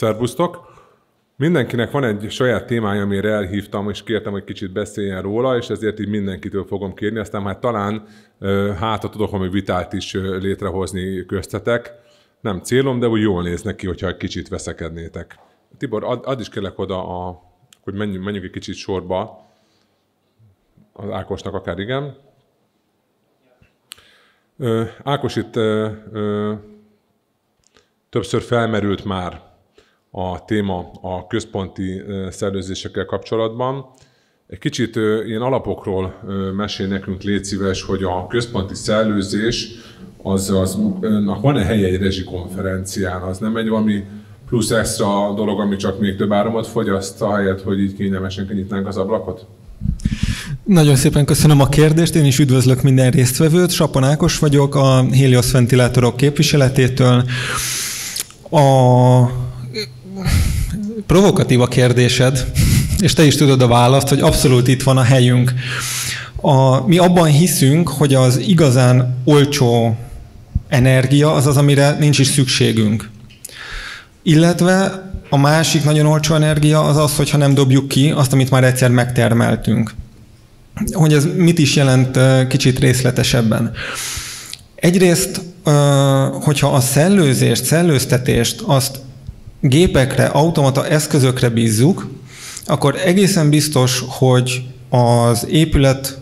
Szerbusztok! Mindenkinek van egy saját témája, amire elhívtam, és kértem, hogy kicsit beszéljen róla, és ezért így mindenkitől fogom kérni, aztán hát talán hát tudok valami vitát is létrehozni köztetek. Nem célom, de úgy jól néz neki, hogyha egy kicsit veszekednétek. Tibor, ad, ad is kérlek oda, a, hogy menjünk, menjünk egy kicsit sorba. Az Ákosnak akár igen. Ákos itt többször felmerült már a téma a központi szellőzésekkel kapcsolatban. Egy kicsit ilyen alapokról mesél nekünk, légy szíves, hogy a központi szellőzés, az, az van-e helye egy rezsikonferencián, az nem egy valami plusz extra dolog, ami csak még több áramot fogyaszt, ahelyett, hogy így kényelmesen kinyitnánk az ablakot? Nagyon szépen köszönöm a kérdést, én is üdvözlök minden résztvevőt. Sapon Ákos vagyok, a Helios ventilátorok képviseletétől. A provokatív a kérdésed, és te is tudod a választ, hogy abszolút itt van a helyünk. A, mi abban hiszünk, hogy az igazán olcsó energia az az, amire nincs is szükségünk. Illetve a másik nagyon olcsó energia az az, hogyha nem dobjuk ki azt, amit már egyszer megtermeltünk. Hogy ez mit is jelent kicsit részletesebben. Egyrészt, hogyha a szellőzést, szellőztetést azt gépekre, automata eszközökre bízzuk, akkor egészen biztos, hogy az épület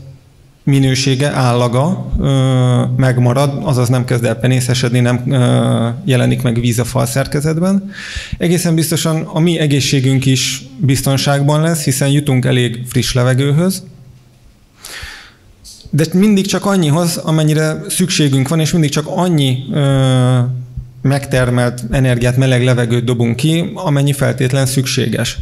minősége, állaga ö, megmarad, azaz nem kezd el penészesedni, nem ö, jelenik meg víz a fal szerkezetben. Egészen biztosan a mi egészségünk is biztonságban lesz, hiszen jutunk elég friss levegőhöz, de mindig csak annyihoz, amennyire szükségünk van, és mindig csak annyi ö, megtermelt energiát, meleg levegőt dobunk ki, amennyi feltétlen szükséges.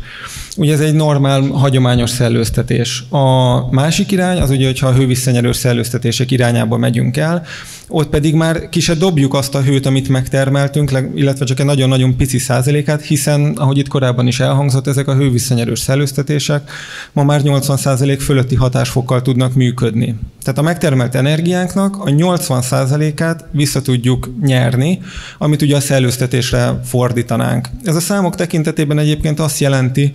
Ugye ez egy normál, hagyományos szellőztetés. A másik irány az ugye, hogyha a hővisszenyelős szellőztetések irányába megyünk el, ott pedig már ki se dobjuk azt a hőt, amit megtermeltünk, illetve csak egy nagyon-nagyon pici százalékát, hiszen, ahogy itt korábban is elhangzott, ezek a hővisszenyelős szellőztetések ma már 80 százalék fölötti hatásfokkal tudnak működni. Tehát a megtermelt energiánknak a 80 százalékát vissza tudjuk nyerni, amit ugye a szellőztetésre fordítanánk. Ez a számok tekintetében egyébként azt jelenti,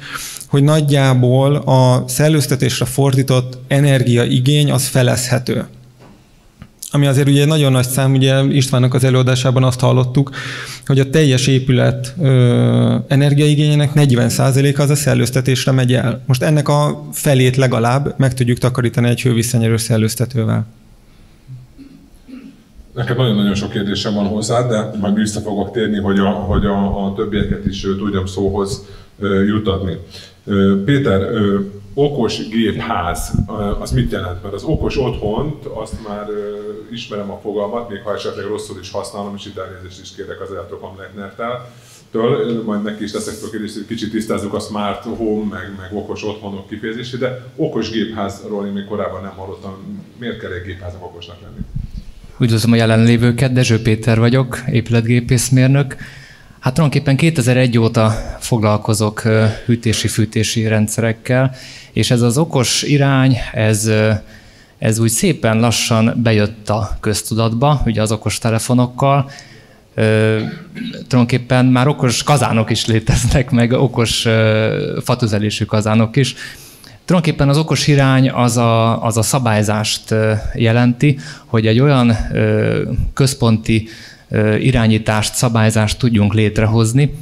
hogy nagyjából a szellőztetésre fordított energiaigény az felezhető. Ami azért ugye nagyon nagy szám, ugye Istvánnak az előadásában azt hallottuk, hogy a teljes épület ö, energiaigényének 40%-a az a szellőztetésre megy el. Most ennek a felét legalább meg tudjuk takarítani egy hővisszanyerő szellőztetővel. Neked nagyon-nagyon sok kérdésem van hozzá, de majd vissza fogok térni, hogy a, hogy a, a többieket is tudjam szóhoz jutatni. Péter, okos gépház, az mit jelent? Mert az okos otthont, azt már ismerem a fogalmat, még ha esetleg rosszul is használom, és itt elnézést is kérek az Eltokom Lecknertől, től, majd neki is teszek fel kérdést, hogy kicsit tisztázzuk a smart home, meg, meg okos otthonok kifejezését, de okos gépházról én még korábban nem hallottam. Miért kell egy gépháznak okosnak lenni? Üdvözlöm a jelenlévőket, Dezső Péter vagyok, épületgépészmérnök. Hát tulajdonképpen 2001 óta foglalkozok hűtési-fűtési rendszerekkel, és ez az okos irány, ez, ez úgy szépen lassan bejött a köztudatba, ugye az okos telefonokkal, Ö, tulajdonképpen már okos kazánok is léteznek, meg okos ö, fatüzelésű kazánok is. Tulajdonképpen az okos irány az a, az a szabályzást jelenti, hogy egy olyan ö, központi irányítást, szabályzást tudjunk létrehozni,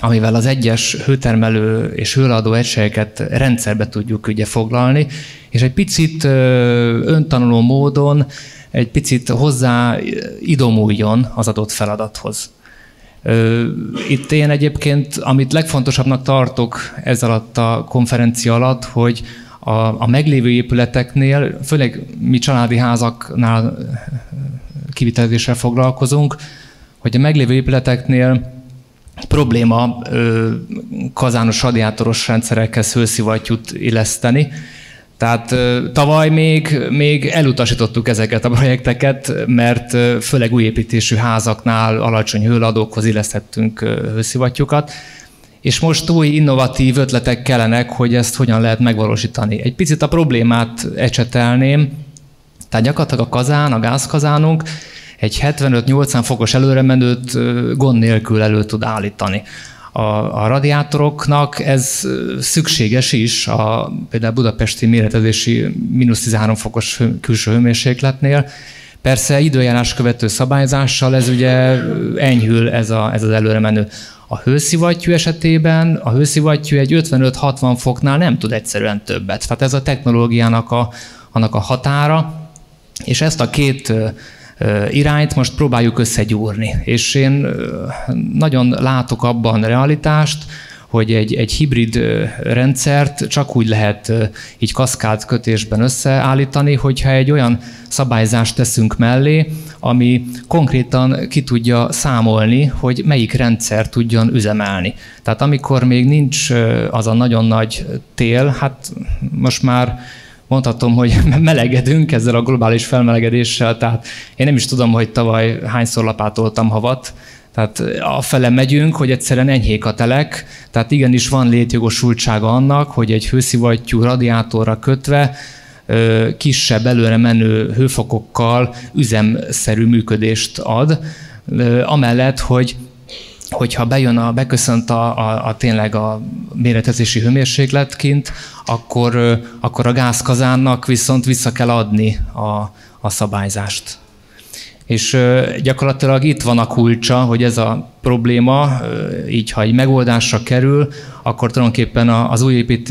amivel az egyes hőtermelő és hőladó egységeket rendszerbe tudjuk ugye foglalni, és egy picit öntanuló módon egy picit hozzá idomuljon az adott feladathoz. Itt én egyébként, amit legfontosabbnak tartok ez alatt a konferencia alatt, hogy a, a meglévő épületeknél, főleg mi családi házaknál kivitelezéssel foglalkozunk, hogy a meglévő épületeknél probléma ö, kazános radiátoros rendszerekhez hőszivattyút illeszteni. Tehát ö, tavaly még, még elutasítottuk ezeket a projekteket, mert ö, főleg újépítésű házaknál alacsony hőladókhoz illesztettünk hőszivattyúkat, és most új innovatív ötletek kellenek, hogy ezt hogyan lehet megvalósítani. Egy picit a problémát ecsetelném, tehát gyakorlatilag a kazán, a gázkazánunk egy 75-80 fokos előremenőt gond nélkül elő tud állítani. a, a radiátoroknak ez szükséges is, a, például budapesti méretezési mínusz 13 fokos külső hőmérsékletnél, Persze időjárás követő szabályzással ez ugye enyhül ez, a, ez az előre menő. A hőszivattyú esetében a hőszivattyú egy 55-60 foknál nem tud egyszerűen többet. Tehát ez a technológiának a, annak a határa, és ezt a két irányt most próbáljuk összegyúrni. És én nagyon látok abban realitást, hogy egy, egy hibrid rendszert csak úgy lehet így kaszkád kötésben összeállítani, hogyha egy olyan szabályzást teszünk mellé, ami konkrétan ki tudja számolni, hogy melyik rendszer tudjon üzemelni. Tehát amikor még nincs az a nagyon nagy tél, hát most már mondhatom, hogy melegedünk ezzel a globális felmelegedéssel, tehát én nem is tudom, hogy tavaly hányszor lapátoltam havat, tehát a fele megyünk, hogy egyszerűen enyhék a telek, tehát igenis van létjogosultsága annak, hogy egy hőszivattyú radiátorra kötve kisebb előre menő hőfokokkal üzemszerű működést ad, amellett, hogy hogyha bejön a, beköszönt a, a, a tényleg a méretezési hőmérsékletként, akkor, akkor a gázkazánnak viszont vissza kell adni a, a szabályzást. És gyakorlatilag itt van a kulcsa, hogy ez a probléma, így ha egy megoldásra kerül, akkor tulajdonképpen az új épít,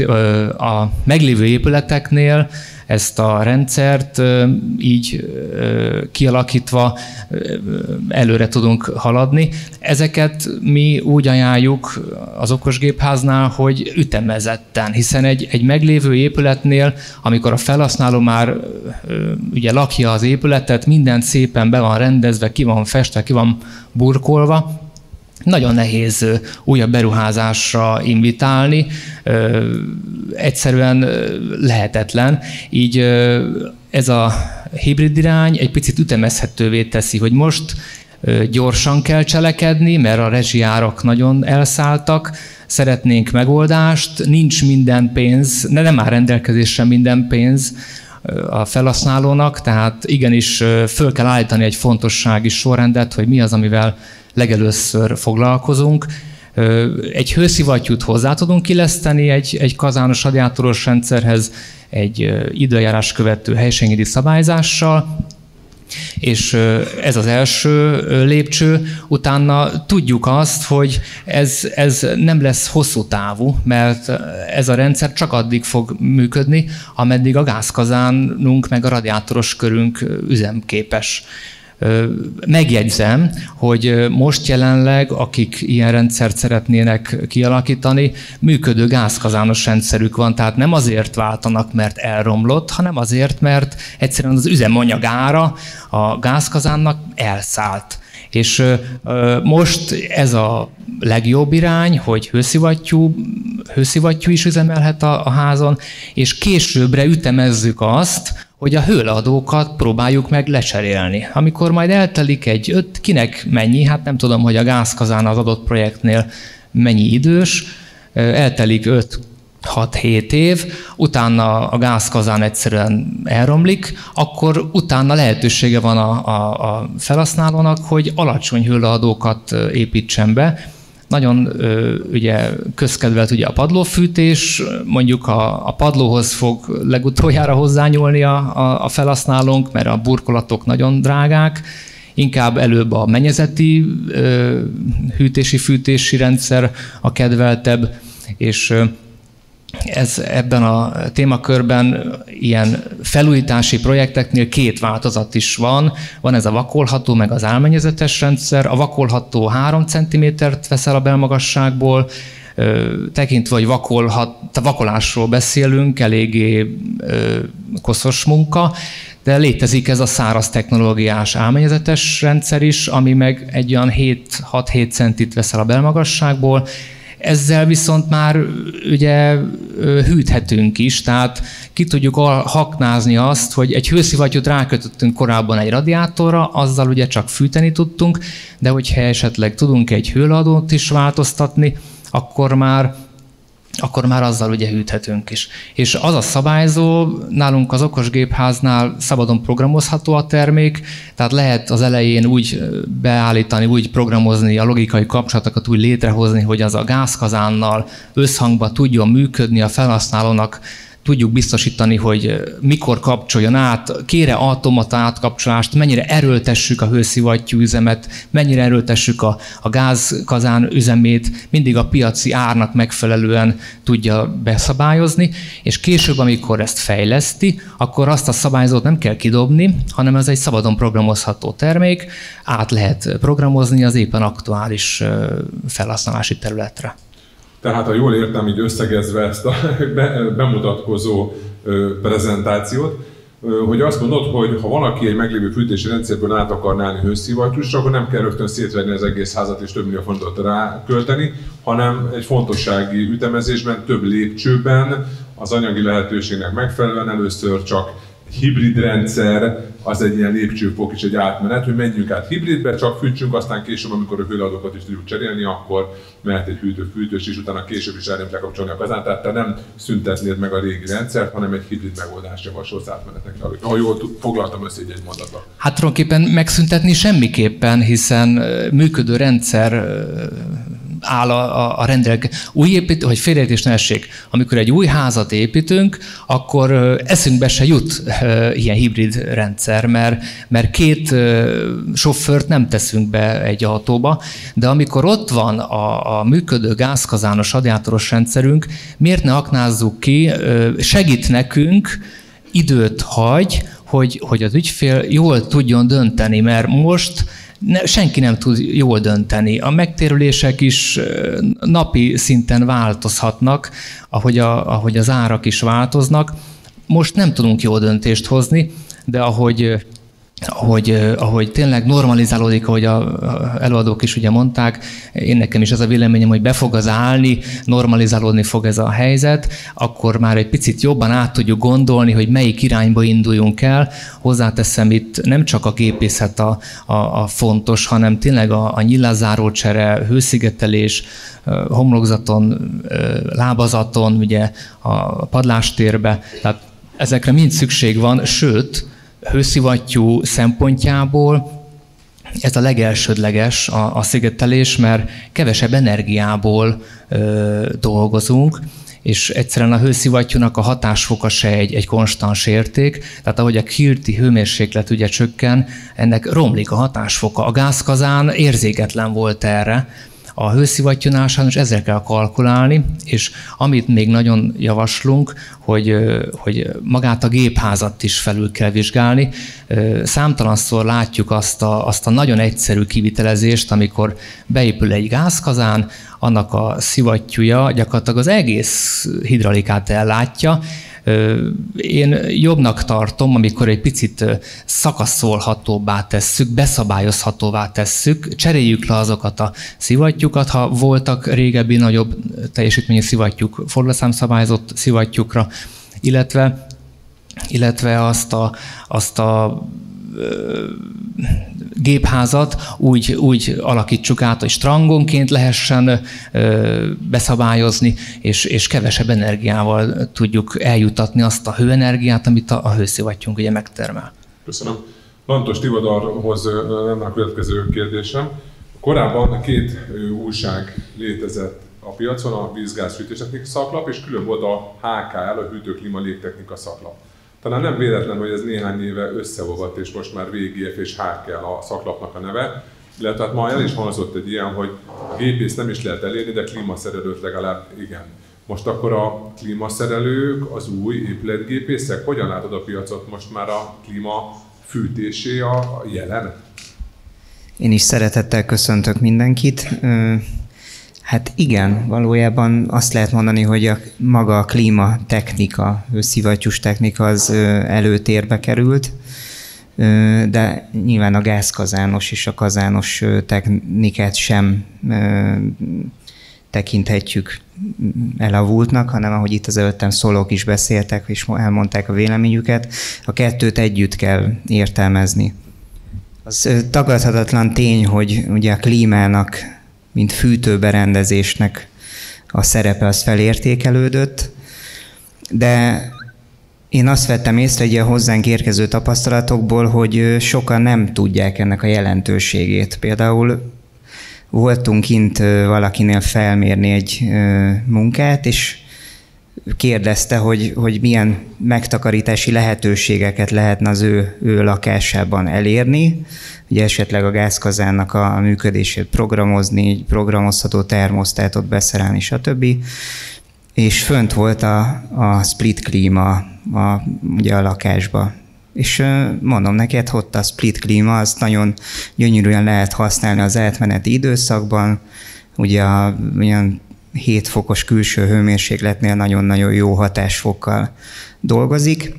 a meglévő épületeknél ezt a rendszert így kialakítva előre tudunk haladni. Ezeket mi úgy ajánljuk az okosgépháznál, hogy ütemezetten, hiszen egy, egy meglévő épületnél, amikor a felhasználó már ugye lakja az épületet, minden szépen be van rendezve, ki van festve, ki van burkolva, nagyon nehéz újabb beruházásra invitálni, egyszerűen lehetetlen. Így ez a hibrid irány egy picit ütemezhetővé teszi, hogy most gyorsan kell cselekedni, mert a rezsiárak nagyon elszálltak, szeretnénk megoldást, nincs minden pénz, ne nem áll rendelkezésre minden pénz a felhasználónak, tehát igenis föl kell állítani egy fontossági sorrendet, hogy mi az, amivel legelőször foglalkozunk. Egy hőszivattyút hozzá tudunk illeszteni egy, egy kazános radiátoros rendszerhez, egy időjárás követő helységedi szabályzással, és ez az első lépcső. Utána tudjuk azt, hogy ez, ez nem lesz hosszú távú, mert ez a rendszer csak addig fog működni, ameddig a gázkazánunk meg a radiátoros körünk üzemképes. Megjegyzem, hogy most jelenleg, akik ilyen rendszert szeretnének kialakítani, működő gázkazános rendszerük van, tehát nem azért váltanak, mert elromlott, hanem azért, mert egyszerűen az üzemanyag ára a gázkazánnak elszállt. És most ez a legjobb irány, hogy hőszivattyú, hőszivattyú is üzemelhet a, a házon, és későbbre ütemezzük azt, hogy a hőleadókat próbáljuk meg lecserélni. Amikor majd eltelik egy öt, kinek mennyi, hát nem tudom, hogy a gázkazán az adott projektnél mennyi idős, eltelik 5 6-7 év, utána a gázkazán egyszerűen elromlik, akkor utána lehetősége van a, a, a felhasználónak, hogy alacsony hőleadókat építsen be, nagyon ugye közkedvelt ugye a padlófűtés, mondjuk a, a padlóhoz fog legutoljára hozzányúlni a, a, a felhasználónk, mert a burkolatok nagyon drágák, inkább előbb a mennyezeti hűtési-fűtési rendszer a kedveltebb, és ez ebben a témakörben ilyen felújítási projekteknél két változat is van. Van ez a vakolható, meg az álmennyezetes rendszer. A vakolható 3 cm-t vesz el a belmagasságból, tekintve, hogy vakolhat, vakolásról beszélünk, eléggé koszos munka, de létezik ez a száraz technológiás álmennyezetes rendszer is, ami meg egy olyan 6-7 centit vesz el a belmagasságból, ezzel viszont már ugye hűthetünk is, tehát ki tudjuk haknázni azt, hogy egy hőszivattyút rákötöttünk korábban egy radiátorra, azzal ugye csak fűteni tudtunk, de hogyha esetleg tudunk egy hőladót is változtatni, akkor már akkor már azzal ugye hűthetünk is. És az a szabályzó, nálunk az okos gépháznál szabadon programozható a termék, tehát lehet az elején úgy beállítani, úgy programozni a logikai kapcsolatokat, úgy létrehozni, hogy az a gázkazánnal összhangba tudjon működni a felhasználónak tudjuk biztosítani, hogy mikor kapcsoljon át, kére automata átkapcsolást, mennyire erőltessük a hőszivattyú üzemet, mennyire erőltessük a, a gázkazán üzemét, mindig a piaci árnak megfelelően tudja beszabályozni, és később, amikor ezt fejleszti, akkor azt a szabályzót nem kell kidobni, hanem ez egy szabadon programozható termék, át lehet programozni az éppen aktuális felhasználási területre. Tehát, ha jól értem, így összegezve ezt a bemutatkozó prezentációt, hogy azt mondod, hogy ha valaki egy meglévő fűtési rendszerből át akar állni hőszivattyúsra, akkor nem kell rögtön szétverni az egész házat és több millió fontot rá költeni, hanem egy fontossági ütemezésben, több lépcsőben az anyagi lehetőségnek megfelelően először csak hibrid rendszer, az egy ilyen lépcsőfok és egy átmenet, hogy menjünk át hibridbe, csak fűtsünk, aztán később, amikor a hőleadókat is tudjuk cserélni, akkor mehet egy hűtő fűtős, és utána később is elém lekapcsolni a kazán. Tehát te nem szüntetnéd meg a régi rendszert, hanem egy hibrid megoldást javasolsz átmenetnek. Ha jól foglaltam össze egy mondatba. Hát tulajdonképpen megszüntetni semmiképpen, hiszen működő rendszer áll a, a rendelke. Új építő, hogy félreértés ne essék, amikor egy új házat építünk, akkor eszünkbe se jut ilyen hibrid rendszer, mert, mert két sofőrt nem teszünk be egy autóba, de amikor ott van a, a működő gázkazános radiátoros rendszerünk, miért ne aknázzuk ki, segít nekünk, időt hagy, hogy, hogy az ügyfél jól tudjon dönteni, mert most ne, senki nem tud jól dönteni. A megtérülések is napi szinten változhatnak, ahogy, a, ahogy az árak is változnak. Most nem tudunk jó döntést hozni, de ahogy ahogy, ahogy tényleg normalizálódik, ahogy a előadók is ugye mondták, én nekem is az a véleményem, hogy be fog az állni, normalizálódni fog ez a helyzet, akkor már egy picit jobban át tudjuk gondolni, hogy melyik irányba induljunk el. Hozzáteszem itt nem csak a gépészet a, a, a fontos, hanem tényleg a, a nyilázárócsere, hőszigetelés, homlokzaton, lábazaton, ugye a padlástérbe, tehát ezekre mind szükség van, sőt, hőszivattyú szempontjából ez a legelsődleges a, a szigetelés, mert kevesebb energiából ö, dolgozunk, és egyszerűen a hőszivattyúnak a hatásfoka se egy, egy konstans érték, tehát ahogy a kirti hőmérséklet ugye csökken, ennek romlik a hatásfoka. A gázkazán érzéketlen volt erre, a hőszivattyúnál sajnos ezzel kell kalkulálni, és amit még nagyon javaslunk, hogy, hogy magát a gépházat is felül kell vizsgálni. Számtalanszor látjuk azt a, azt a nagyon egyszerű kivitelezést, amikor beépül egy gázkazán, annak a szivattyúja gyakorlatilag az egész hidraulikát ellátja, én jobbnak tartom, amikor egy picit szakaszolhatóbbá tesszük, beszabályozhatóvá tesszük, cseréljük le azokat a szivattyúkat, ha voltak régebbi nagyobb teljesítményű szivattyúk, forgaszámszabályozott szivattyúkra, illetve illetve azt a, azt a gépházat úgy, úgy alakítsuk át, hogy strangonként lehessen beszabályozni, és, és kevesebb energiával tudjuk eljutatni azt a hőenergiát, amit a, a hőszivattyunk ugye megtermel. Köszönöm. Lantos Tivodarhoz lenne a következő kérdésem. Korábban két újság létezett a piacon, a vízgáz hűtésteknika szaklap, és külön volt a HKL, a hűtőklima légtechnika szaklap. Talán nem véletlen, hogy ez néhány éve összeolvadt, és most már VGF és HKL a szaklapnak a neve. Illetve hát ma el is hangzott egy ilyen, hogy a gépész nem is lehet elérni, de klímaszerelőt legalább igen. Most akkor a klímaszerelők, az új épületgépészek, hogyan látod a piacot most már a klíma fűtésé a jelen? Én is szeretettel köszöntök mindenkit. Hát igen, valójában azt lehet mondani, hogy a, maga a klímatechnika, szivattyús technika az előtérbe került, de nyilván a gázkazános és a kazános technikát sem tekinthetjük elavultnak, hanem ahogy itt az előttem szólók is beszéltek, és elmondták a véleményüket, a kettőt együtt kell értelmezni. Az tagadhatatlan tény, hogy ugye a klímának mint fűtőberendezésnek a szerepe az felértékelődött, de én azt vettem észre egy a hozzánk érkező tapasztalatokból, hogy sokan nem tudják ennek a jelentőségét. Például voltunk kint valakinél felmérni egy munkát, és kérdezte, hogy, hogy milyen megtakarítási lehetőségeket lehetne az ő, ő lakásában elérni, ugye esetleg a gázkazánnak a működését programozni, programozható termosztátot beszerelni, stb. És fönt volt a, a split klíma a, ugye a lakásba. És mondom neked, ott a split klíma, azt nagyon gyönyörűen lehet használni az átmeneti időszakban, ugye a, olyan 7 fokos külső hőmérsékletnél nagyon-nagyon jó hatásfokkal dolgozik,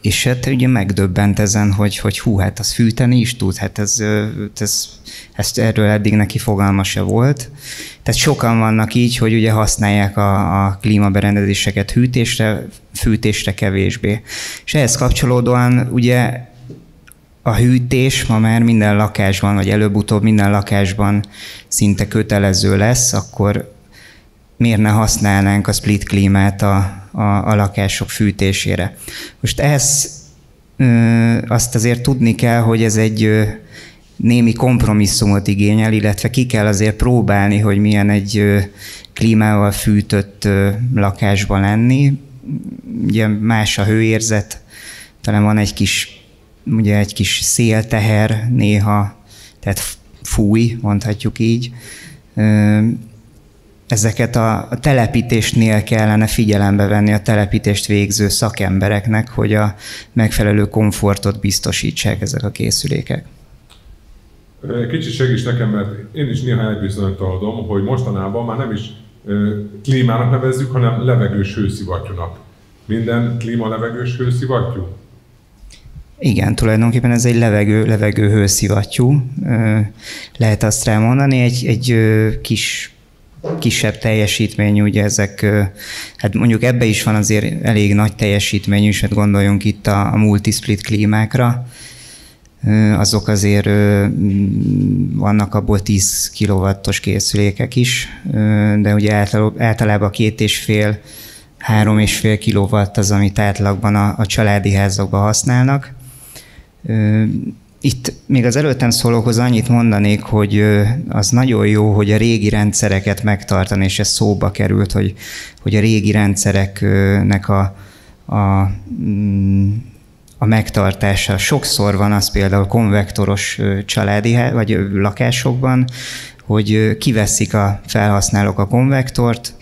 és hát ugye megdöbbent ezen, hogy, hogy hú, hát az fűteni is tud, hát ez, ez, ezt erről eddig neki fogalma se volt. Tehát sokan vannak így, hogy ugye használják a, a klímaberendezéseket hűtésre, fűtésre kevésbé. És ehhez kapcsolódóan ugye a hűtés ma már minden lakásban, vagy előbb-utóbb minden lakásban szinte kötelező lesz, akkor miért ne használnánk a split klímát a, a, a lakások fűtésére. Most ehhez azt azért tudni kell, hogy ez egy némi kompromisszumot igényel, illetve ki kell azért próbálni, hogy milyen egy ö, klímával fűtött lakásban lenni. Ugye más a hőérzet, talán van egy kis ugye egy kis szélteher néha, tehát fúj, mondhatjuk így. Ezeket a telepítésnél kellene figyelembe venni a telepítést végző szakembereknek, hogy a megfelelő komfortot biztosítsák ezek a készülékek. Kicsit segíts nekem, mert én is néha elbizonytalanodom, hogy mostanában már nem is klímának nevezzük, hanem levegős hőszivattyúnak. Minden klíma levegős hőszivattyú? Igen, tulajdonképpen ez egy levegő, levegő hőszivattyú. Lehet azt rámondani, egy, egy kis kisebb teljesítményű, ugye ezek, hát mondjuk ebbe is van azért elég nagy teljesítményű, és hát gondoljunk itt a, a multisplit klímákra, azok azért vannak abból 10 kW-os készülékek is, de ugye általában két és fél, három és fél kilowatt az, amit átlagban a, a családi házakban használnak. Itt még az előttem szólóhoz annyit mondanék, hogy az nagyon jó, hogy a régi rendszereket megtartani, és ez szóba került, hogy, hogy a régi rendszereknek a, a, mm, a megtartása. Sokszor van az például konvektoros családi vagy lakásokban, hogy kiveszik a felhasználók a konvektort,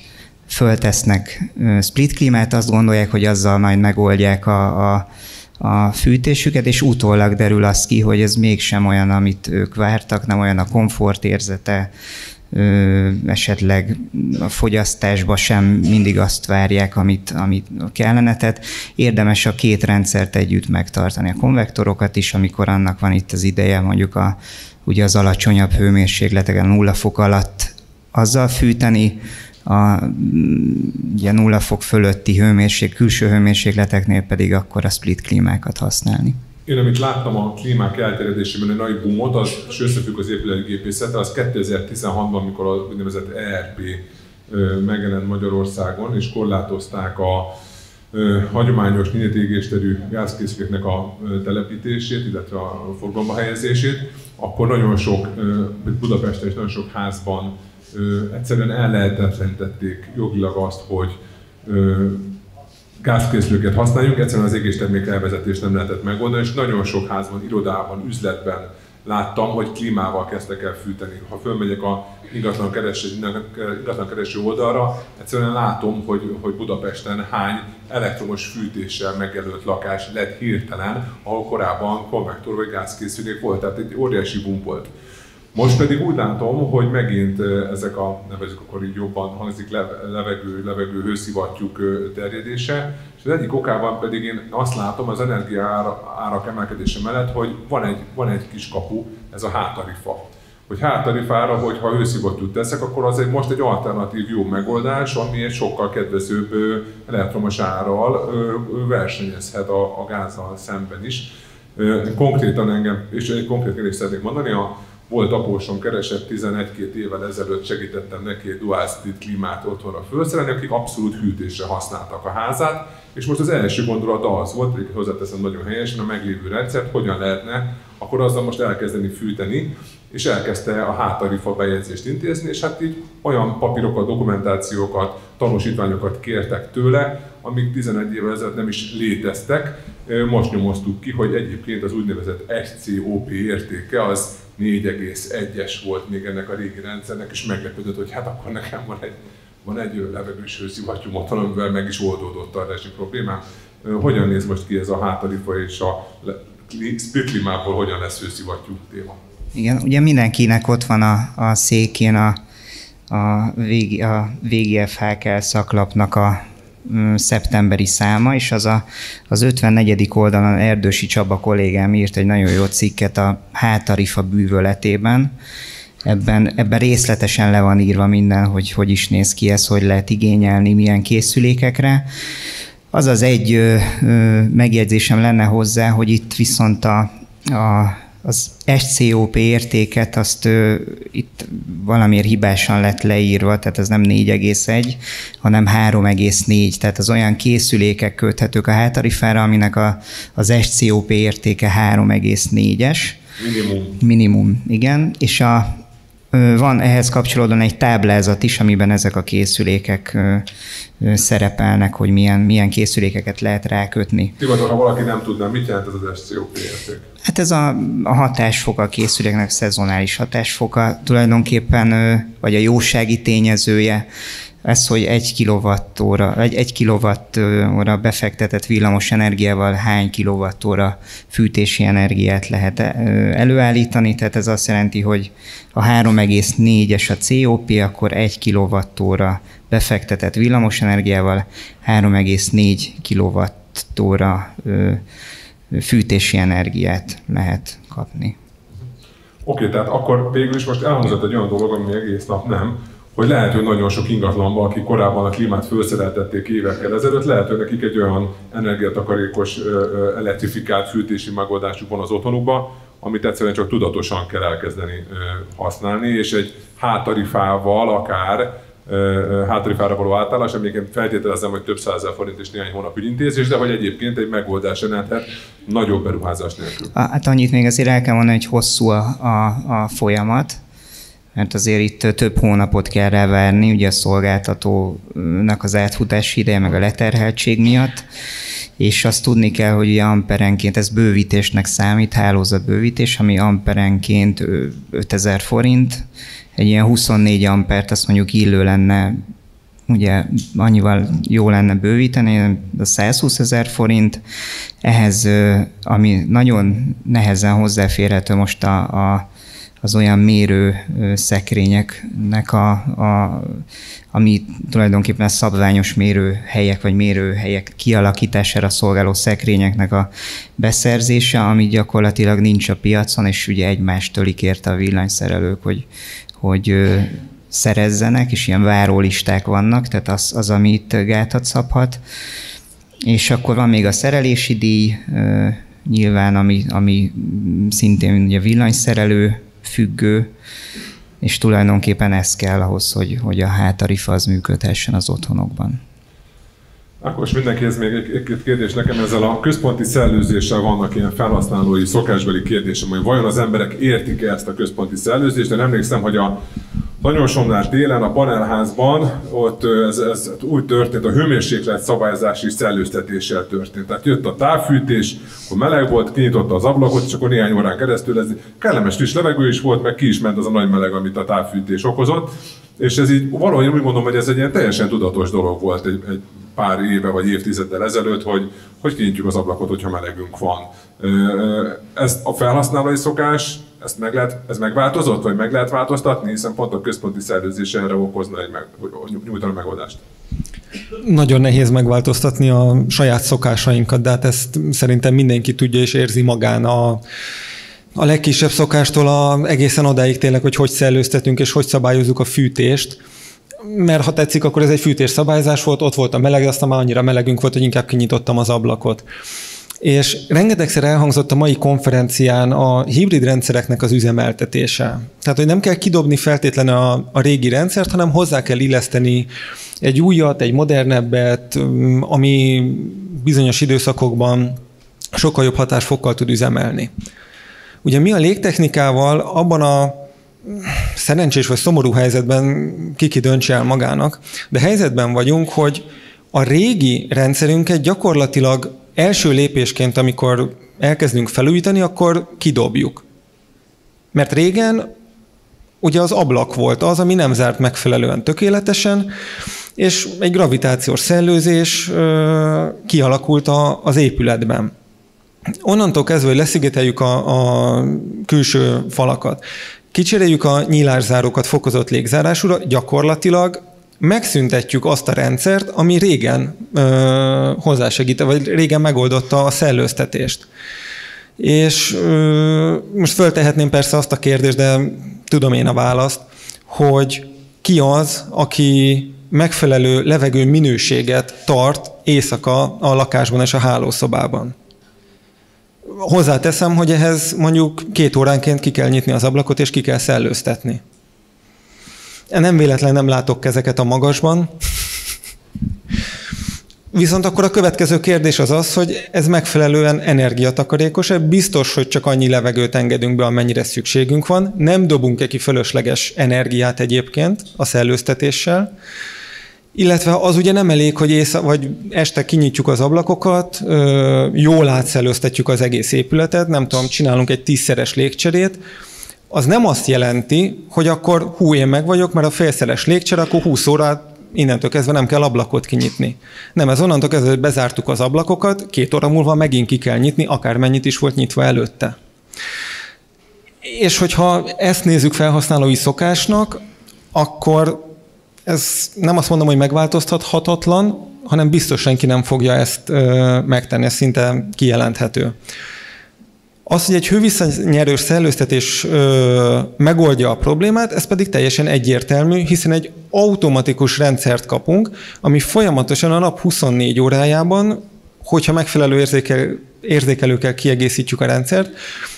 föltesznek split klímát, azt gondolják, hogy azzal majd megoldják a, a a fűtésüket, és utólag derül az ki, hogy ez mégsem olyan, amit ők vártak, nem olyan a komfortérzete, esetleg a fogyasztásba sem mindig azt várják, amit, amit kellene. Tehát érdemes a két rendszert együtt megtartani. A konvektorokat is, amikor annak van itt az ideje, mondjuk a, ugye az alacsonyabb hőmérsékleteken, nulla fok alatt azzal fűteni, a ugye nulla fok fölötti hőmérség, külső hőmérsékleteknél pedig akkor a split klímákat használni. Én amit láttam a klímák elterjedésében egy nagy boomot, az, és összefügg az épületgépészettel, az 2016-ban, amikor a úgynevezett ERP megjelent Magyarországon, és korlátozták a hagyományos nyílt gázkészüléknek a telepítését, illetve a forgalomba helyezését, akkor nagyon sok, Budapesten és nagyon sok házban egyszerűen ellehetetlenítették jogilag azt, hogy gázkészlőket használjunk, egyszerűen az égéstermék elvezetést nem lehetett megoldani, és nagyon sok házban, irodában, üzletben láttam, hogy klímával kezdtek el fűteni. Ha fölmegyek a ingatlan kereső, ingatlan kereső oldalra, egyszerűen látom, hogy, hogy Budapesten hány elektromos fűtéssel megjelölt lakás lett hirtelen, ahol korábban konvektor vagy gázkészülék volt, tehát egy óriási boom volt. Most pedig úgy látom, hogy megint ezek a, nevezük akkor így jobban hangzik, levegő, levegő hőszivattyúk terjedése, és az egyik okában pedig én azt látom az energia árak emelkedése mellett, hogy van egy, van egy kis kapu, ez a hátarifa. Hogy háttarifára, hogyha hőszivattyút teszek, akkor az egy most egy alternatív jó megoldás, ami egy sokkal kedvezőbb elektromos árral versenyezhet a, a gázzal szemben is. Konkrétan engem, és egy konkrét kérdést szeretnék mondani, a volt apósom keresett 11-2 évvel ezelőtt segítettem neki egy dual split klímát otthonra felszerelni, akik abszolút hűtésre használtak a házát, és most az első gondolata az volt, hogy hozzáteszem nagyon helyesen, a meglévő rendszert hogyan lehetne akkor azzal most elkezdeni fűteni, és elkezdte a hátarifa bejegyzést intézni, és hát így olyan papírokat, dokumentációkat, tanúsítványokat kértek tőle, amik 11 évvel ezelőtt nem is léteztek. Most nyomoztuk ki, hogy egyébként az úgynevezett SCOP értéke az 4,1-es volt még ennek a régi rendszernek, és meglepődött, hogy hát akkor nekem van egy, van egy levegős hőszivattyú motor, amivel meg is oldódott a rezsi problémám. Hogyan néz most ki ez a hátarifa és a split hogyan lesz hőszivattyú téma? Igen, ugye mindenkinek ott van a, a székén a, a, VG, a VGFHK szaklapnak a szeptemberi száma, és az a, az 54. oldalon Erdősi Csaba kollégám írt egy nagyon jó cikket a hátarifa bűvöletében. Ebben, ebben részletesen le van írva minden, hogy hogy is néz ki ez, hogy lehet igényelni, milyen készülékekre. Az az egy ö, ö, megjegyzésem lenne hozzá, hogy itt viszont a, a az SCOP értéket azt ö, itt valamiért hibásan lett leírva, tehát ez nem 4,1, hanem 3,4, tehát az olyan készülékek köthetők a hátarifára, aminek a, az SCOP értéke 3,4-es. Minimum. Minimum, igen. És a, van ehhez kapcsolódóan egy táblázat is, amiben ezek a készülékek szerepelnek, hogy milyen, milyen készülékeket lehet rákötni. Tibor, ha valaki nem tudná, mit jelent ez az SCOP érték? Hát ez a, a hatásfoka a készüléknek, szezonális hatásfoka tulajdonképpen, vagy a jósági tényezője, ez, hogy egy kilowattóra, egy, egy kilowattóra befektetett villamos energiával hány kilowattóra fűtési energiát lehet előállítani, tehát ez azt jelenti, hogy a 3,4-es a COP, akkor egy kilowattóra befektetett villamos energiával 3,4 kilowattóra fűtési energiát lehet kapni. Oké, okay, tehát akkor végül is most elhangzott egy olyan dolog, ami egész nap nem, hogy lehet, hogy nagyon sok ingatlanban, akik korábban a klímát felszereltették évekkel ezelőtt, lehet, hogy nekik egy olyan energiatakarékos elektrifikált fűtési megoldásuk van az otthonukban, amit egyszerűen csak tudatosan kell elkezdeni használni, és egy hátarifával akár hátarifára való átállás, amiket feltételezem, hogy több százezer forint és néhány hónap ügyintézés, de hogy egyébként egy megoldás jelenthet nagyobb beruházás nélkül. Hát annyit még azért el kell mondani, hogy hosszú a, a, a folyamat, mert azért itt több hónapot kell rá várni, ugye a szolgáltatónak az átfutási ideje, meg a leterheltség miatt, és azt tudni kell, hogy ugye amperenként ez bővítésnek számít, hálózatbővítés, ami amperenként 5000 forint, egy ilyen 24 ampert azt mondjuk illő lenne, ugye annyival jó lenne bővíteni, a 120 ezer forint, ehhez, ami nagyon nehezen hozzáférhető most a, a az olyan mérő szekrényeknek, a, a, ami tulajdonképpen szabványos mérőhelyek vagy mérőhelyek kialakítására szolgáló szekrényeknek a beszerzése, ami gyakorlatilag nincs a piacon, és ugye egymást tölik érte a villanyszerelők, hogy, hogy szerezzenek, és ilyen várólisták vannak, tehát az, az ami itt gátat szabhat. És akkor van még a szerelési díj, nyilván, ami, ami szintén ugye villanyszerelő függő, és tulajdonképpen ez kell ahhoz, hogy, hogy a hátarifa az működhessen az otthonokban. Akkor mindenkihez még egy, egy kérdés nekem ezzel a központi szellőzéssel vannak ilyen felhasználói szokásbeli kérdésem, hogy vajon az emberek értik-e ezt a központi szellőzést, de emlékszem, hogy a Nagyorsomnál télen a panelházban ott ez, ez úgy történt, a hőmérséklet szabályzási szellőztetéssel történt. Tehát jött a távfűtés, akkor meleg volt, kinyitotta az ablakot, és akkor néhány órán keresztül ez kellemes kis levegő is volt, meg ki is ment az a nagy meleg, amit a távfűtés okozott. És ez így valahogy úgy mondom, hogy ez egy ilyen teljesen tudatos dolog volt egy, egy pár éve vagy évtizeddel ezelőtt, hogy, hogy kinyitjuk az ablakot, hogyha melegünk van. Ez a felhasználói szokás, ezt meg lehet, ez megváltozott, vagy meg lehet változtatni, hiszen pont a központi szervezés erre okozna egy meg, nyújtani megoldást. Nagyon nehéz megváltoztatni a saját szokásainkat, de hát ezt szerintem mindenki tudja és érzi magán a, a legkisebb szokástól a, egészen odáig tényleg, hogy hogy szellőztetünk és hogy szabályozzuk a fűtést. Mert ha tetszik, akkor ez egy fűtés szabályzás volt, ott volt a meleg, aztán már annyira melegünk volt, hogy inkább kinyitottam az ablakot. És rengetegszer elhangzott a mai konferencián a hibrid rendszereknek az üzemeltetése. Tehát, hogy nem kell kidobni feltétlenül a, a régi rendszert, hanem hozzá kell illeszteni egy újat, egy modernebbet, ami bizonyos időszakokban sokkal jobb hatásfokkal tud üzemelni. Ugye mi a légtechnikával abban a szerencsés vagy szomorú helyzetben kiki döntse el magának, de helyzetben vagyunk, hogy a régi rendszerünket gyakorlatilag első lépésként, amikor elkezdünk felújítani, akkor kidobjuk. Mert régen ugye az ablak volt az, ami nem zárt megfelelően tökéletesen, és egy gravitációs szellőzés kialakult az épületben. Onnantól kezdve, hogy leszigeteljük a, a külső falakat, kicseréljük a nyílászárókat fokozott légzárásúra, gyakorlatilag megszüntetjük azt a rendszert, ami régen ö, hozzásegít, vagy régen megoldotta a szellőztetést. És ö, most föltehetném persze azt a kérdést, de tudom én a választ, hogy ki az, aki megfelelő levegő minőséget tart éjszaka a lakásban és a hálószobában. Hozzáteszem, hogy ehhez mondjuk két óránként ki kell nyitni az ablakot, és ki kell szellőztetni. Nem véletlen nem látok kezeket a magasban. Viszont akkor a következő kérdés az az, hogy ez megfelelően energiatakarékos-e? Biztos, hogy csak annyi levegőt engedünk be, amennyire szükségünk van. Nem dobunk-e ki fölösleges energiát egyébként a szellőztetéssel? Illetve az ugye nem elég, hogy ész, vagy este kinyitjuk az ablakokat, jól átszellőztetjük az egész épületet, nem tudom, csinálunk egy tízszeres légcserét, az nem azt jelenti, hogy akkor hú, én meg vagyok, mert a félszeres légcsere, akkor 20 órát innentől kezdve nem kell ablakot kinyitni. Nem, ez onnantól kezdve, hogy bezártuk az ablakokat, két óra múlva megint ki kell nyitni, akármennyit is volt nyitva előtte. És hogyha ezt nézzük felhasználói szokásnak, akkor ez nem azt mondom, hogy megváltoztathatatlan, hanem biztos senki nem fogja ezt megtenni, ez szinte kijelenthető. Az, hogy egy hővisszanyerős szellőztetés ö, megoldja a problémát, ez pedig teljesen egyértelmű, hiszen egy automatikus rendszert kapunk, ami folyamatosan a nap 24 órájában, hogyha megfelelő érzékel, érzékelőkkel kiegészítjük a rendszert,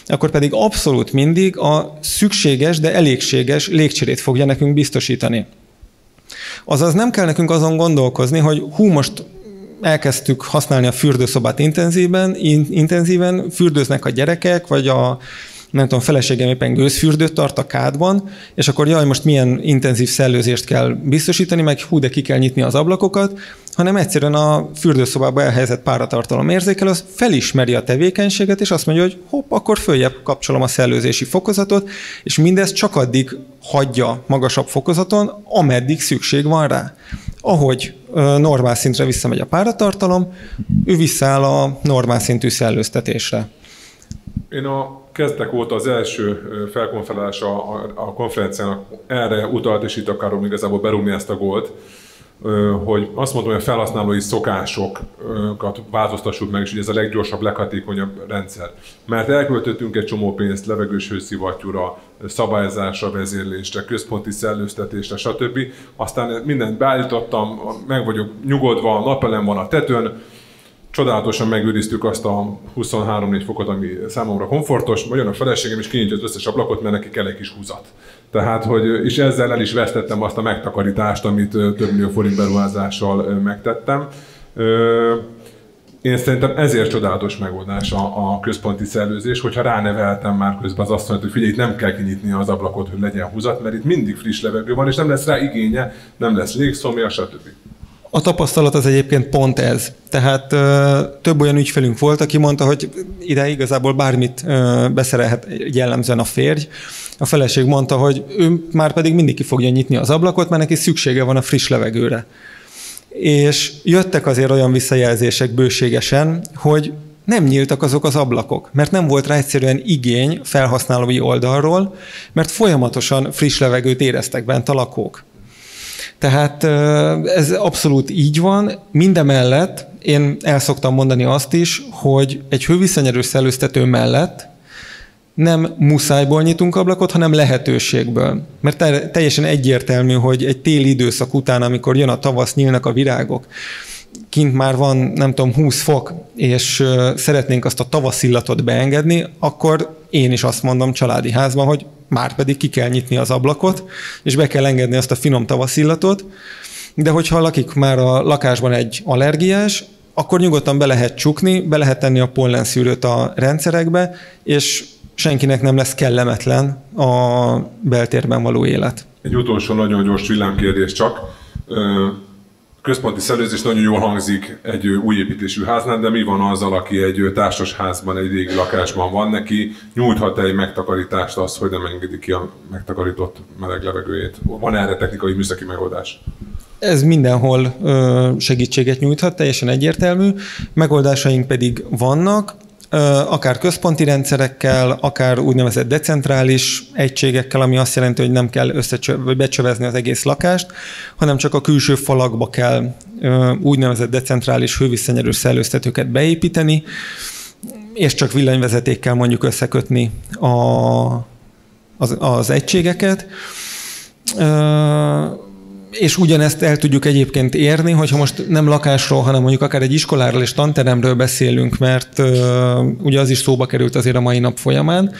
akkor pedig abszolút mindig a szükséges, de elégséges légcserét fogja nekünk biztosítani. Azaz nem kell nekünk azon gondolkozni, hogy hú, most elkezdtük használni a fürdőszobát intenzíven, in, intenzíven, fürdőznek a gyerekek, vagy a nem tudom, feleségem éppen gőzfürdőt tart a kádban, és akkor jaj, most milyen intenzív szellőzést kell biztosítani, meg hú, de ki kell nyitni az ablakokat, hanem egyszerűen a fürdőszobába elhelyezett páratartalom érzékel, az felismeri a tevékenységet, és azt mondja, hogy hopp, akkor följebb kapcsolom a szellőzési fokozatot, és mindez csak addig hagyja magasabb fokozaton, ameddig szükség van rá. Ahogy normál szintre visszamegy a páratartalom, ő visszaáll a normál szintű szellőztetésre. Én a kezdtek óta az első felkonferálás a, a, a konferenciának erre utalt, és itt akarom igazából berúgni ezt a gólt, hogy azt mondom, hogy a felhasználói szokásokat változtassuk meg, és hogy ez a leggyorsabb, leghatékonyabb rendszer. Mert elköltöttünk egy csomó pénzt levegős hőszivattyúra, szabályzásra, vezérlésre, központi szellőztetésre, stb. Aztán mindent beállítottam, meg vagyok nyugodva, napelem van a tetőn, csodálatosan megőriztük azt a 23-4 fokot, ami számomra komfortos, jön a feleségem, és kinyitja az összes ablakot, mert neki kell egy kis húzat. Tehát, hogy, és ezzel el is vesztettem azt a megtakarítást, amit több millió forint beruházással megtettem. Én szerintem ezért csodálatos megoldás a, a központi szellőzés, hogyha ráneveltem már közben az azt hogy figyelj, itt nem kell kinyitni az ablakot, hogy legyen húzat, mert itt mindig friss levegő van, és nem lesz rá igénye, nem lesz légszomja, stb. A tapasztalat az egyébként pont ez. Tehát ö, több olyan ügyfelünk volt, aki mondta, hogy ide igazából bármit ö, beszerelhet jellemzően a férj. A feleség mondta, hogy ő már pedig mindig ki fogja nyitni az ablakot, mert neki szüksége van a friss levegőre. És jöttek azért olyan visszajelzések bőségesen, hogy nem nyíltak azok az ablakok, mert nem volt rá egyszerűen igény felhasználói oldalról, mert folyamatosan friss levegőt éreztek bent a lakók. Tehát ez abszolút így van. Mindemellett én el szoktam mondani azt is, hogy egy hőviszonyerős szellőztető mellett nem muszájból nyitunk ablakot, hanem lehetőségből. Mert teljesen egyértelmű, hogy egy téli időszak után, amikor jön a tavasz, nyílnak a virágok, kint már van, nem tudom, 20 fok, és szeretnénk azt a tavaszillatot beengedni, akkor én is azt mondom családi házban, hogy már pedig ki kell nyitni az ablakot, és be kell engedni azt a finom tavaszillatot, de hogyha lakik már a lakásban egy allergiás, akkor nyugodtan be lehet csukni, be lehet tenni a pollenszűrőt a rendszerekbe, és senkinek nem lesz kellemetlen a beltérben való élet. Egy utolsó nagyon gyors villámkérdés csak. Központi szellőzés nagyon jól hangzik egy új építésű háznál, de mi van azzal, aki egy társasházban, egy régi lakásban van neki, nyújthat egy megtakarítást az, hogy nem engedi ki a megtakarított meleg levegőjét? Van erre technikai műszaki megoldás? Ez mindenhol segítséget nyújthat, teljesen egyértelmű. Megoldásaink pedig vannak, akár központi rendszerekkel, akár úgynevezett decentrális egységekkel, ami azt jelenti, hogy nem kell összecsö- becsövezni az egész lakást, hanem csak a külső falakba kell úgynevezett decentrális hővisszanyerős szellőztetőket beépíteni, és csak villanyvezetékkel mondjuk összekötni a, az, az egységeket és ugyanezt el tudjuk egyébként érni, hogyha most nem lakásról, hanem mondjuk akár egy iskoláról és tanteremről beszélünk, mert ugye az is szóba került azért a mai nap folyamán.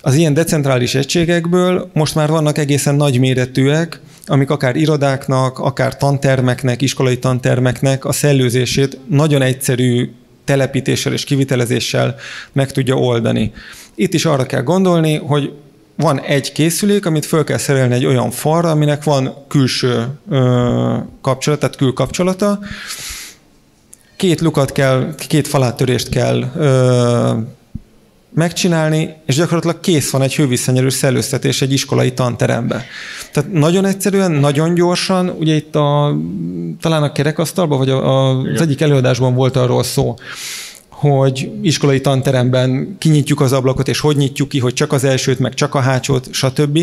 Az ilyen decentrális egységekből most már vannak egészen nagyméretűek, amik akár irodáknak, akár tantermeknek, iskolai tantermeknek a szellőzését nagyon egyszerű telepítéssel és kivitelezéssel meg tudja oldani. Itt is arra kell gondolni, hogy van egy készülék, amit föl kell szerelni egy olyan falra, aminek van külső ö, kapcsolat, tehát külkapcsolata. Két lukat kell, két faláttörést kell ö, megcsinálni, és gyakorlatilag kész van egy hővisszanyerős szellőztetés egy iskolai tanterembe. Tehát nagyon egyszerűen, nagyon gyorsan, ugye itt a, talán a kerekasztalban, vagy a, a, az egyik előadásban volt arról szó, hogy iskolai tanteremben kinyitjuk az ablakot, és hogy nyitjuk ki, hogy csak az elsőt, meg csak a hátsót, stb.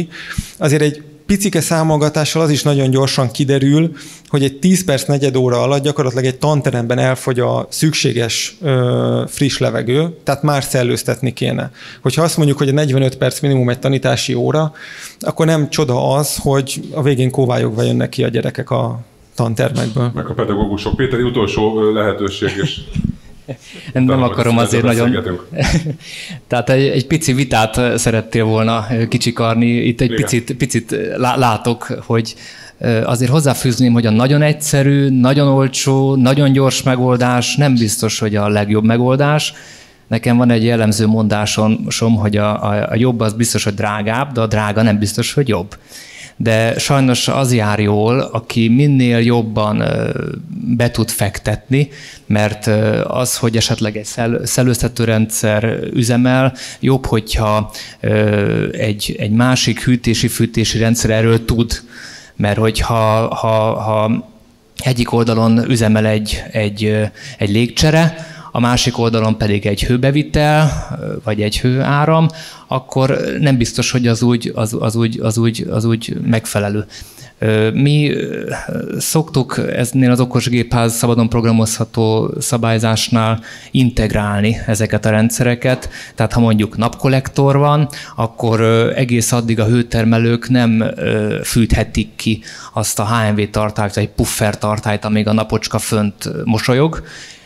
Azért egy picike számolgatással az is nagyon gyorsan kiderül, hogy egy 10 perc, negyed óra alatt gyakorlatilag egy tanteremben elfogy a szükséges ö, friss levegő, tehát már szellőztetni kéne. Hogyha azt mondjuk, hogy a 45 perc minimum egy tanítási óra, akkor nem csoda az, hogy a végén kóvályogva jönnek ki a gyerekek a tantermekből. Meg a pedagógusok. Péter, utolsó lehetőség, és nem, nem akarom azért nagyon... Tehát egy, egy pici vitát szerettél volna kicsikarni. Itt egy picit, picit látok, hogy azért hozzáfűzném, hogy a nagyon egyszerű, nagyon olcsó, nagyon gyors megoldás nem biztos, hogy a legjobb megoldás. Nekem van egy jellemző mondásom, hogy a, a, a jobb az biztos, hogy drágább, de a drága nem biztos, hogy jobb de sajnos az jár jól, aki minél jobban be tud fektetni, mert az, hogy esetleg egy szellőztető rendszer üzemel, jobb, hogyha egy, egy másik hűtési-fűtési rendszer erről tud, mert hogyha ha, ha egyik oldalon üzemel egy, egy, egy légcsere, a másik oldalon pedig egy hőbevitel, vagy egy hőáram, akkor nem biztos, hogy az úgy, az, az úgy, az úgy, az úgy megfelelő. Mi szoktuk eznél az okos gépház szabadon programozható szabályzásnál integrálni ezeket a rendszereket. Tehát ha mondjuk napkollektor van, akkor egész addig a hőtermelők nem fűthetik ki azt a HMV tartályt, vagy puffer tartályt, amíg a napocska fönt mosolyog,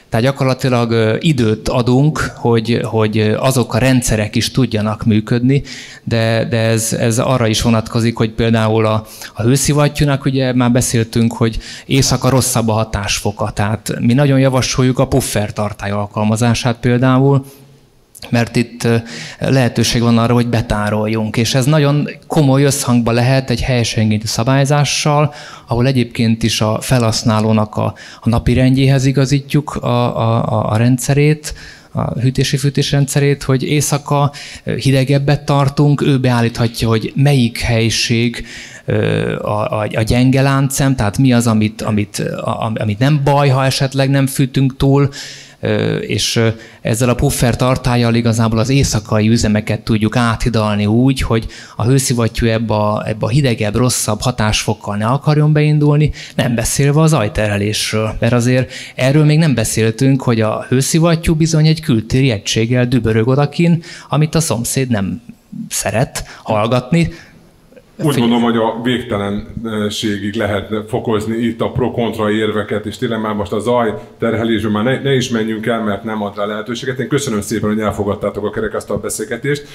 tehát gyakorlatilag időt adunk, hogy, hogy azok a rendszerek is tudjanak működni, de, de ez, ez arra is vonatkozik, hogy például a, a hőszivattyúnak ugye már beszéltünk, hogy éjszaka rosszabb a hatásfoka. Tehát mi nagyon javasoljuk a puffer tartály alkalmazását például, mert itt lehetőség van arra, hogy betároljunk, és ez nagyon komoly összhangba lehet egy helyesen szabályzással, ahol egyébként is a felhasználónak a, a napi rendjéhez igazítjuk a, a, a rendszerét, a hűtési-fűtés rendszerét, hogy éjszaka hidegebbet tartunk, ő beállíthatja, hogy melyik helység a, a, a gyenge láncem, tehát mi az, amit, amit, a, amit nem baj, ha esetleg nem fűtünk túl, és ezzel a puffer tartályjal igazából az éjszakai üzemeket tudjuk áthidalni úgy, hogy a hőszivattyú ebbe a, ebbe a hidegebb, rosszabb hatásfokkal ne akarjon beindulni, nem beszélve az ajterelésről. Mert azért erről még nem beszéltünk, hogy a hőszivattyú bizony egy kültéri egységgel dübörög odakin, amit a szomszéd nem szeret hallgatni, Úgy gondolom, hogy a végtelenségig lehet fokozni itt a pro-kontra érveket, és tényleg már most a zaj terhelésben már ne, ne is menjünk el, mert nem ad rá lehetőséget. Én köszönöm szépen, hogy elfogadtátok a kerekasztal beszélgetést.